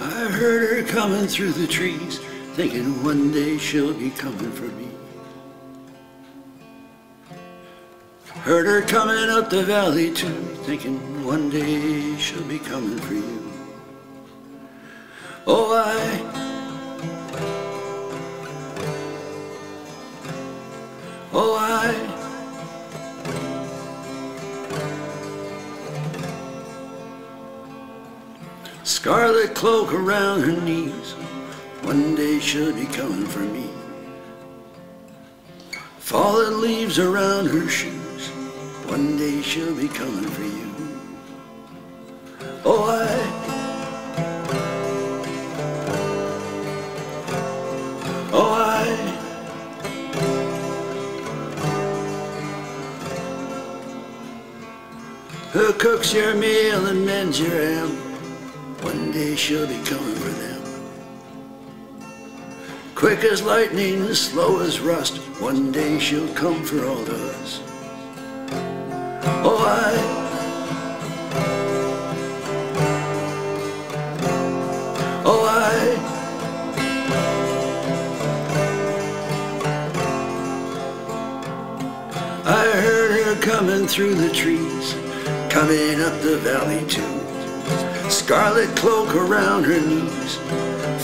I heard her coming through the trees, thinking one day she'll be coming for me. Heard her coming up the valley too, thinking one day she'll be coming for you. Oh, I. Oh, I. Scarlet cloak around her knees, one day she'll be coming for me. Fallen leaves around her shoes, one day she'll be coming for you. Who cooks your meal and mends your ham? One day she'll be coming for them. Quick as lightning, slow as rust, one day she'll come for all of us. Oh, I. Oh, I. I heard her coming through the trees, coming up the valley too. Scarlet cloak around her knees,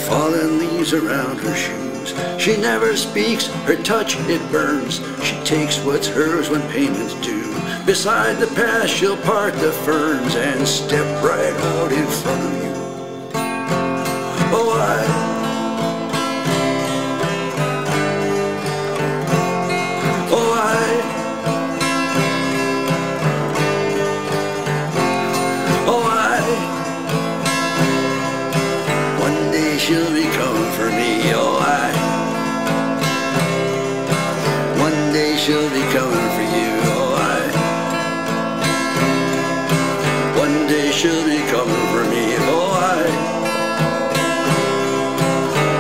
fallen leaves around her shoes. She never speaks, her touch it burns. She takes what's hers when payment's due. Beside the path she'll part the ferns and step right out in front of you. She'll be coming for me, oh I. One day she'll be coming for you, oh I. One day she'll be coming for me, oh I.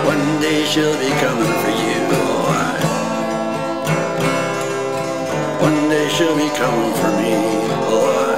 One day she'll be coming for you, oh I. One day she'll be coming for me, oh,